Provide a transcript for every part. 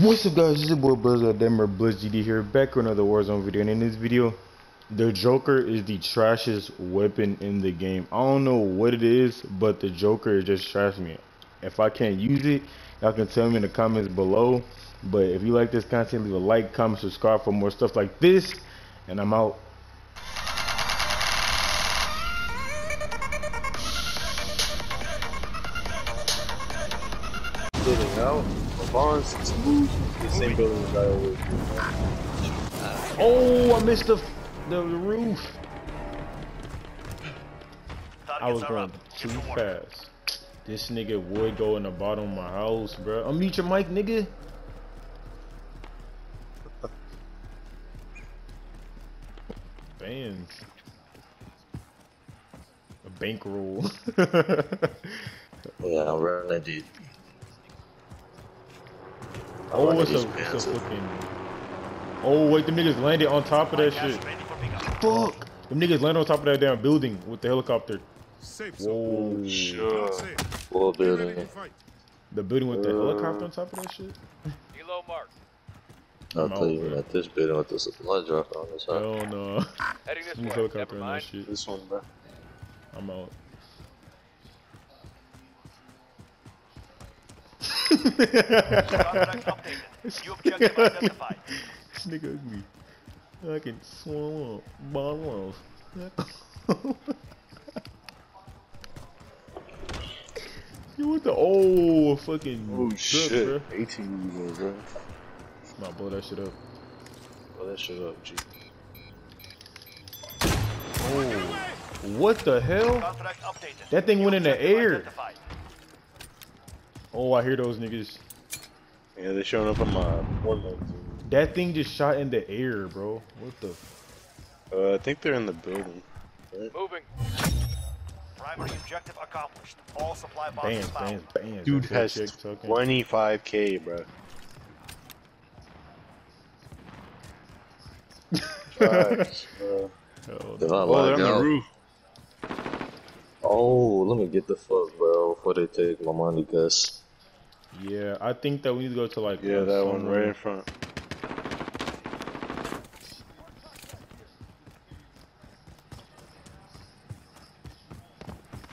What's up guys, it's your boy Buzz Denver Blitz GD here, back with another Warzone video, and in this video, the JOKR is the trashiest weapon in the game. I don't know what it is, but the JOKR is just trash me. If I can't use it, y'all can tell me in the comments below, but if you like this content, leave a like, comment, subscribe for more stuff like this, and I'm out. building out. Bonds to move the same building as I always do. Oh, I missed the, the, the roof. I was going too fast. This nigga would go in the bottom of my house, bro. Unmute your mic, nigga. Fans. A bankroll. Yeah, I'm running, dude. Oh, it's a, it's a fucking. Oh, wait, the niggas landed on top of that shit. Fuck. Them niggas landed on top of that damn building with the helicopter. Safe zone. Whoa. Sure. Safe. Full Get ready building. The building with the Uh, helicopter on top of that shit? Elo mark. I'll tell you over at this building with the supply drop on this side. Hell no. Heading this way. helicopter Never and that shit. This one, bro. I'm out. Contract updated. New objective identified. This nigga ugly. I can swallow up. Bottle You want the oh fucking Oh truck, shit. bro. 18 years old, bro. Might blow that shit up. Blow that shit up, G. Oh, what the hell? That thing went in the air. identified. Oh, I hear those niggas. Yeah, they're showing up on my Fortnite team. That thing just shot in the air, bro. What the? Uh, I think they're in the building. Moving. Primary objective accomplished. All supply boxes Bands, found. bands, bands. Dude That's that has chick talking. 25k, bro. Facts, bro. Hell Did no. I Oh, they're lag on the roof. Oh, let me get the fuck, bro, before they take my money, cuz. Yeah, I think that we need to go to like. Yeah, that one some- right in front.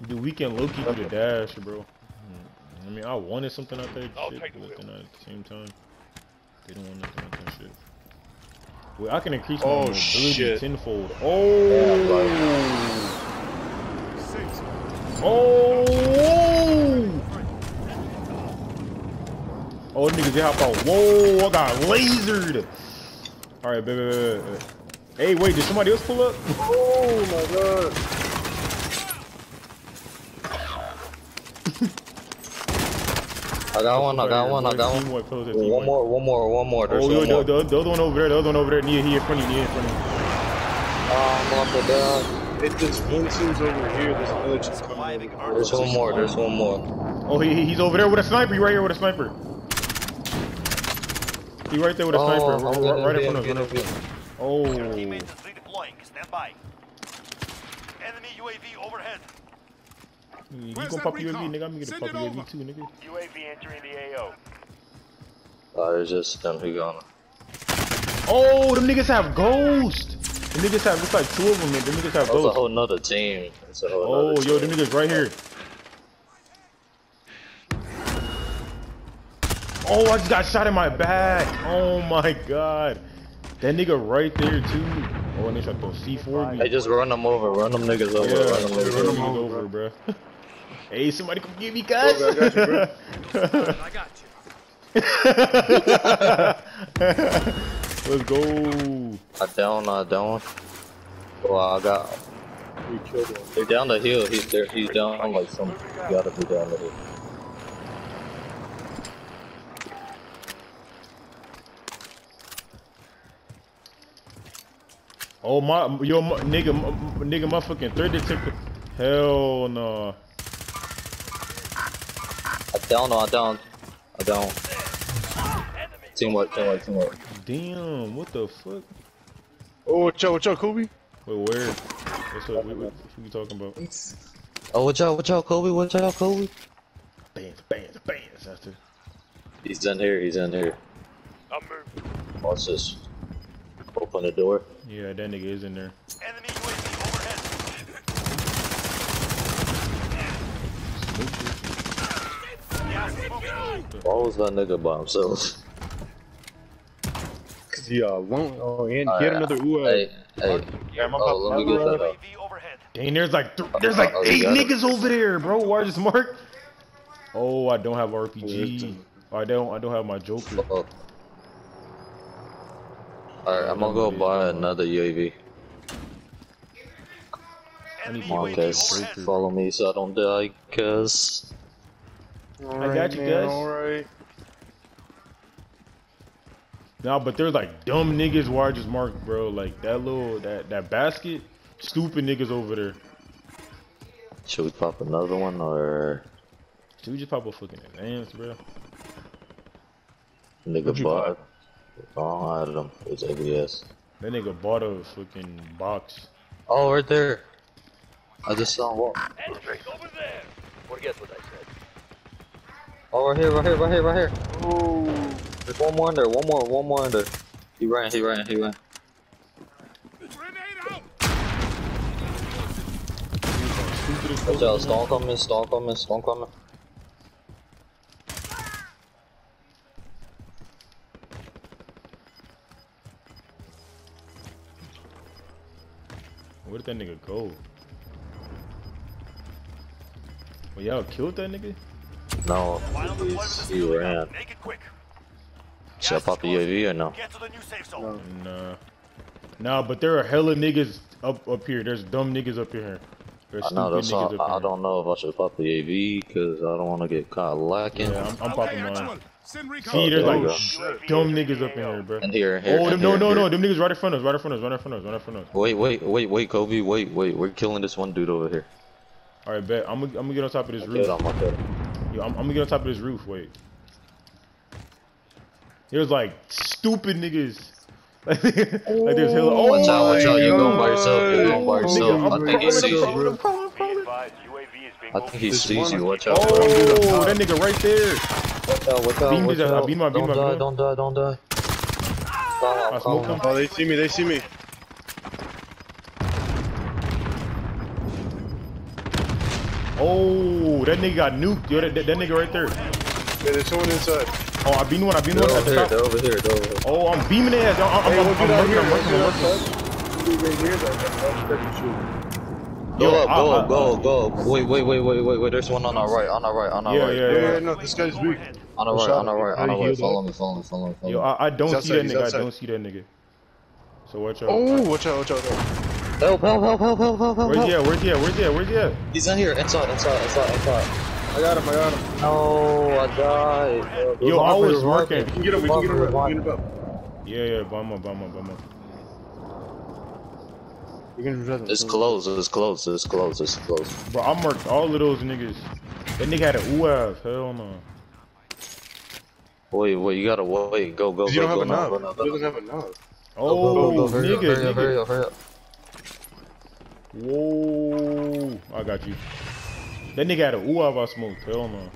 Dude, we can low key do the dash, bro. I mean, I wanted something out there, I'll shit, take but then at the same time, they don't want nothing like that shit. Well, I can increase Oh, my mobility shit. tenfold. Oh, Safe zone. oh, oh, niggas, they hop out. Whoa, I got lasered. All right, baby, baby, baby. Hey, wait, did somebody else pull up? Oh my god. I got one, I got one, I got one. Team white, close that, One team white. more, one more, one more. There's Oh, yo, one the, more. the, the other one over there, the other one over there, near here in front of you, near in front of you. Um, up and down. If this one team's over here, there's another team coming. There's one more, there's one more. Oh, he, he's over there with a sniper. He right here with a sniper. He right there with a Oh, sniper, I'm right, right in front of gonna us. be- Oh, Your teammate is redeploying. Stand by. Enemy UAV overhead. you Where's gonna that pop UAV, recon? nigga? I'm gonna Send pop it UAV over. too, nigga. UAV entering the AO. Uh, it's just them who gonna. Oh, them niggas have ghost. Them niggas have, it's like two of them, man. Them niggas have That's a whole nother team. It's a whole Oh, nother yo, team. them niggas right here. Oh, I just got shot in my back. Oh my god. That nigga right there too. Oh, and they shot those C4 Hey, just run them over, run them niggas over, Yeah, run them niggas run over. them over, bro. hey, somebody come get me, guys. I got you, bro. I got you. Let's go. I down, I down. Oh, I got. We killed. They're down the hill. He's there. He's down like some. Gotta be down the hill. Oh my, yo, my, nigga, my, nigga, my fucking third detector. Hell no. I down, I down, I down. Teamwork, teamwork, teamwork. Damn, what the fuck? Oh, watch out, watch out, Kobe. Wait, where? What's up? What, what, what you talking about? Oh, watch out, watch out, Kobe, watch out, Kobe. Bands, bands, bands. After. He's in here, he's in here. I'm moved Watch this. Open the door. Yeah, that nigga is in there. Enemy UAV overhead. Gas is moving. Why was that nigga by himself? Cause he uh won't. Oh, and he had another ooh. Hey, hey. Yeah, I'm Oh, let me get that up. Dang, there's like th there's like Oh, you eight it. niggas over there, bro. Why is this Mark? Oh, I don't have RPG. Oh, I don't. I don't have my JOKR. Oh. Alright, I'm gonna go buy another UAV. Enemy Come on, UAV cuz. overhead. Follow me so I don't die, cuz. I got you, man, guys. Alright. Nah, but there's like dumb niggas where I just marked, bro. Like that little that that basket, stupid niggas over there. Should we pop another one or Should we just pop a fucking advance, bro? nigga What'd you bought? Oh, I had them. It's ABS. That nigga bought a fucking box. Oh, right there. I just saw him walk. Over there. Forget what I said. Oh, right here, right here, right here, right here. Oh. There's one more under. One more, one more under. He ran, he ran, he ran. Stupidest Watch fucking out, nigga. storm coming, storm coming, storm coming. Where did that nigga go? Well, y'all killed that nigga? No, Final deployment he's, is he still ran. imminent. Make quick. Should I Gas pop is the closing. UAV or no? Get to the new safe zone. Nah. Nah, but there are hella niggas up up here. There's dumb niggas up here. There's I know, that's all, up I here. don't know if I should pop the AV because I don't want to get caught lacking. Yeah, I'm, I'm popping mine. Send recon. See, there's like go. dumb niggas up in here, bro. And here, here. Oh, them, no, here, no, here. no. Them niggas right in front of us, right in front of us, right in front of us, right in front of us. Wait, wait, wait, wait, Kobe, wait, wait. We're killing this one dude over here. All right, bet. I'm gonna, I'm gonna get on top of this Okay, roof. I'm okay. Yo, I'm, I'm gonna get on top of this roof. Wait. There's like stupid niggas. like there's hella. Oh, Watch out, oh watch out. You're going by God. yourself. You're going by Nigga, yourself. I'm I think he crawling, sees I'm you. crawling, I'm crawling, I'm crawling. Advised, UAV is being I think he This sees one- you. Watch out. Oh, that nigga right there. Watch out, watch out, Beam watch out. out. Beam beam Don't my- die, beam. don't die, don't die. Ah, Calm, I smoked him. Oh, they see me. They see me. Oh, that nigga got nuked. Yo, that, that, that nigga right there. Yeah, there's someone inside. Oh, I beamed one. I beamed They're one at over the here, top. they're over here, they're over here. Oh, I'm beaming their ass. I'm, I'm, Hey, I'm, one I'm dude out working, here. I'm One working, dude I'm working. Go Yo, up, go I- up, go up, uh, go up. Wait, wait, wait, wait, wait, wait. There's one on our right, on our right, on our Yeah, right. yeah, Yeah, yeah. yeah, no, this guy's weak. On our right, on our right, on How our right. Follow up. me, follow me, follow me, follow Yo. I, I don't He's see that he's nigga. I don't see that nigga. So watch out. Oh, watch out, watch out. Help, help, help, help, help, help, help, Where's he at? Where's he at? Where's he at? Where's he at? He's in here, inside, inside, inside, inside. I got him, I got him. No, I died. Yo, I was working. We can get him, we can get him, we can get him up. Yeah, yeah. Bum up, bum up, bum up. We can revive him. It's closed, it's closed, it's closed, it's closed. Bro, I marked all of those niggas. That nigga had a UAV. Hell no. Wait, wait, you gotta wait. Go, go, go, You don't go, have now, enough. go, now, go, He doesn't now. have enough. Oh, Go, go, go, hurry nigga, up, hurry nigga. up, hurry up. Whoa. I got you. That nigga had a UAV I smoked. Hell no.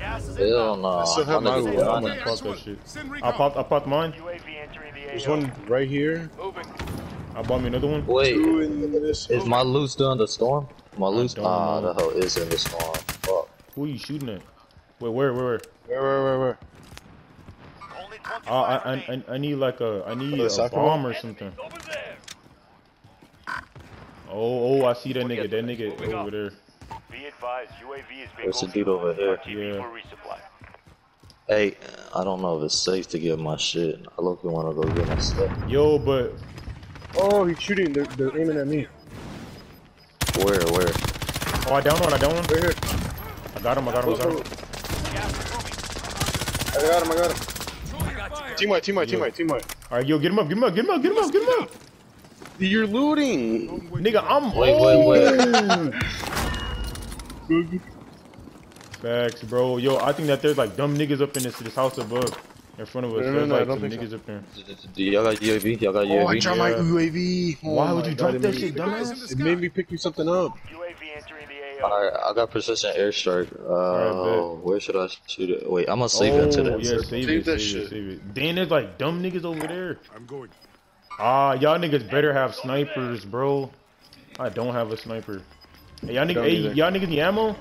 Hell no. I still have My my Ooh, I'm gonna pop that shit. I popped, I popped mine. UAV There's one right here. Moving. I bought me another one. Wait, Two in this. is my loot still in the storm? My loot? don't know. the hell is in the storm. Fuck. Who are you shooting at? Wait, where, where, where? Where, where, where, where? Only Uh, I, I. I, I need like a, I need a soccer bomb or something. Oh, oh, I see that nigga. That nigga over there. Be advised, UAV is being There's a dude over here. Yeah. Hey, I don't know if it's safe to get my shit. I look want to go get my stuff. Yo, but Oh, he's shooting. They're, they're aiming at me. Where, where? oh, I down one. I down one. Right here. I got him. I got him. I got him. Gas is moving. I got him, I got him. Team white, team white, team white, team white. All right, yo, get him up. Get him up. Get him up. Get him up. Get him up. You're looting. Nigga, I'm Wait, wait, wait. Facts, bro. Yo, I think that there's like dumb niggas up in this this house above, in front of us. No, no, there's no, I like don't some think niggas up there. Y'all got UAV? Y'all got UAV. Oh, I UAV? dropped my UAV. Oh Why my would you drop it that made shit, me- dumbass? It made me pick you something up. UAV entering the AO. Alright, I got precision airstrike. Uh, Alright, where should I shoot it? Wait, I'm gonna save it to Oh, yeah, circle. save, Save it, that save shit. it, save it. Then there's like dumb niggas over there. I'm going. Ah, y'all niggas better have snipers, bro. I don't have a sniper. Hey, y'all niggas, Don't hey, y'all niggas need ammo?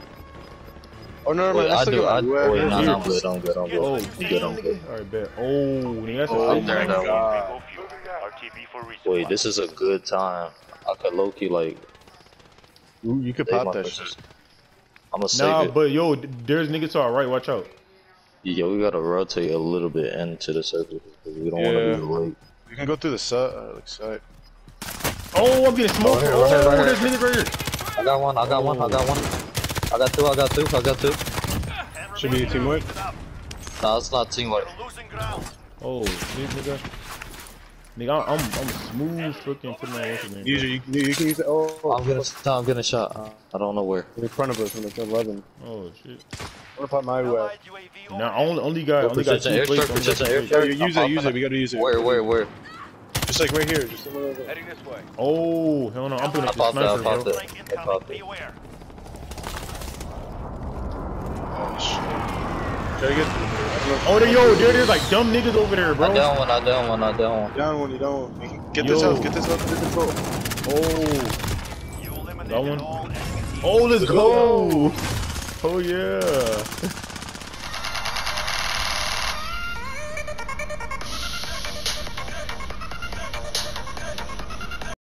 Oh no, no, Wait, man, I I still do. I, got my wait, no, weapon. no, I'm good. I'm good. I'm good. Oh, I'm good. I'm good. Alright, bet. Oh, nigga, that's Oh, a I'm there, safe. God. RTB for resupply. Wait, this is a good time. I could low key like. Ooh, you could pop that shit. I'm gonna save Nah, it. but yo, there's niggas to our right. Watch out. Yeah, we gotta rotate a little bit into the circle because we don't Yeah. want to be late. You can go through the side, uh, like side. Oh, I'm getting smoked. Oh, right here, right there's here. niggas right here. I got one. I got one. I got one. I got two. I got two. I got two. Should be a remaining. team wipe. Keep it up. Nah, it's not teamwork. We're losing ground. Oh, shit, nigga. Nigga, I'm, I'm, I'm smooth fucking putting my what's his name. Use you, can- you can use it. Oh, I'm gonna. No, I'm getting shot. I don't know where. in front of us when it's 11. Oh shit. I'm gonna pop my web. Allied UAV Now only only got only got Precision two airstrike, plates. only got precision two plates. Yeah, airstrike. you use it, use it. We gotta use it. Where? Where? Where? Just like right here. Just somewhere over. Heading this way. Oh hell no! I'm putting I up the popped it, I popped it. I popped it. Aware. Oh shit. Try to get. Oh, there, yo, there, there's like dumb niggas over there, I bro. down one. I down one. I down one. Down one, you down one. You can Get this Yo. out. Get this out. Get this out. Oh, That one? all enemy teams. oh, let's go. Oh yeah.